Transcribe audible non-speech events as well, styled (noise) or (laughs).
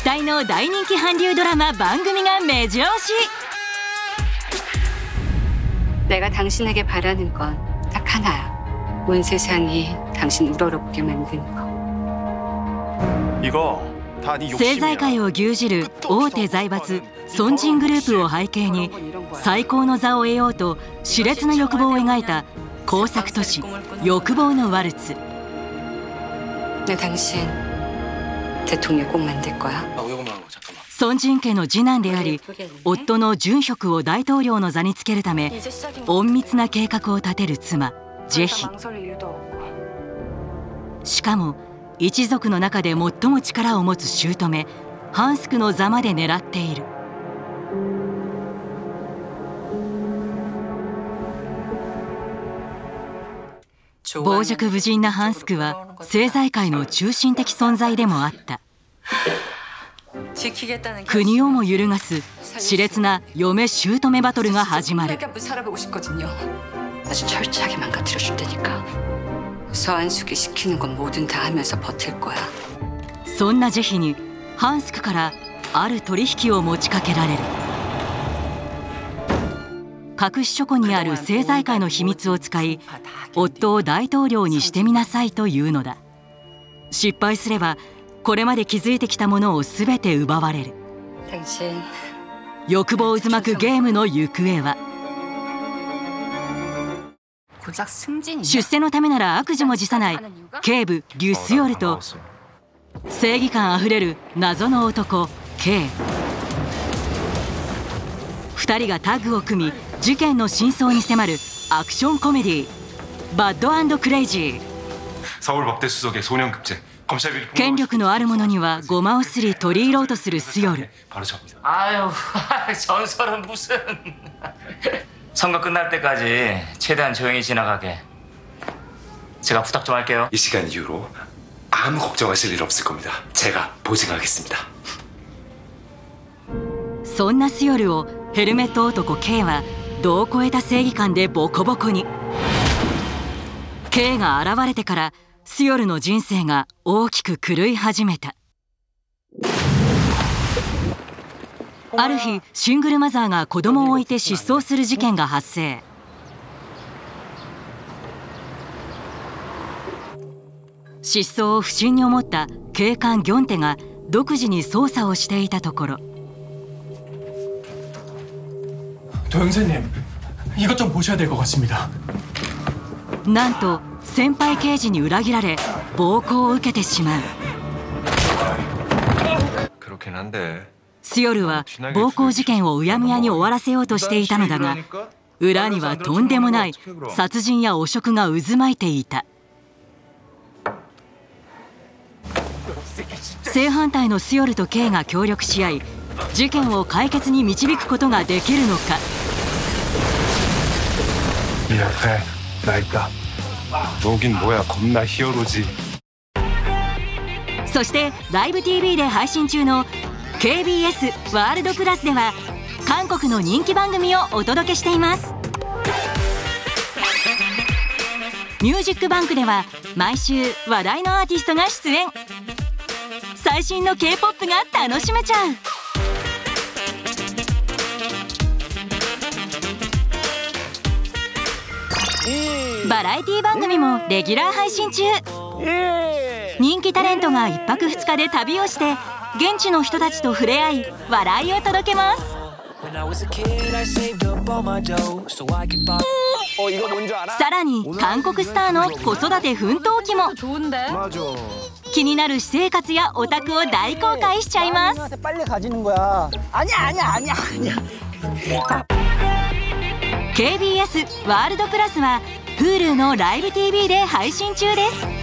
期待の大人気韓流ドラマ番組が目白押し내가당신에게바라는건딱하나야온세상이당신우러러보게만드는거 이거 政財界を牛耳る大手財閥孫ングループを背景に最高の座を得ようと熾烈な欲望を描いた工作都市欲望のワルツ나당신대통령꼭만들거야 孫仁家の次男であり夫の純旭を大統領の座につけるため隠密な計画を立てる妻ジェヒしかも一族の中で最も力を持つ姑ハンスクの座まで狙っている傍若無人なハンスクは政財界の中心的存在でもあった。国をも揺るがす熾烈な嫁姑バトルが始まる。そんなジェヒにハンスクからある取引を持ちかけられる隠し書庫にある政財界の秘密を使い夫を大統領にしてみなさいというのだ。失敗すればこれまで築いてきたものを全て奪われる。欲望渦巻くゲームの行方は。出世のためなら悪事も辞さない警部リュスヨルと正義感あふれる謎の男 K 2人がタッグを組み事件の真相に迫るアクションコメディバッドクレイジー権力のある者にはごまをすり取り入ろうとするスヨル(laughs) (laughs) 아유전설은무슨 선거 끝날 때까지 최대한 조용히 지나가게 제가 부탁 좀 할게요 이 시간 이후로 아무 걱정하실 일 없을 겁니다 제가 보증하겠습니다 そ(laughs) んなスヨルをヘルメット男 K は 度を超えた正義感でボコボコに。K が現れてからスヨルの人生が大きく狂い始めた。ある日シングルマザーが子供を置いて失踪する事件が発生。失踪を不審に思った警官ギョンテが独自に捜査をしていたところ。 도영사님이것좀보셔야될것같습니다なんと先輩刑事に裏切られ暴行を受けてしまうスヨルは暴行事件をうやむやに終わらせようとしていたのだが裏にはとんでもない殺人や汚職が渦巻いていた正反対のスヨルとケイが協力し合い事件を解決に導くことができるのか 이앞에나있다너긴뭐야겁나히어로지そしてライブ TV で配信中の KBS ワールドプラスでは韓国の人気番組をお届けしていますミュージックバンクでは毎週話題のアーティストが出演最新の K-POP が楽しめちゃう ラエティ番組もレギュラー配信中。人気タレントが1泊2日で旅をして現地の人たちと触れ合い笑いを届けます。さらに韓国スターの子育て奮闘記も。気になる私生活やオタクを大公開しちゃいます。KBS ワールドプラスは Hulu のライブ TV で配信中です。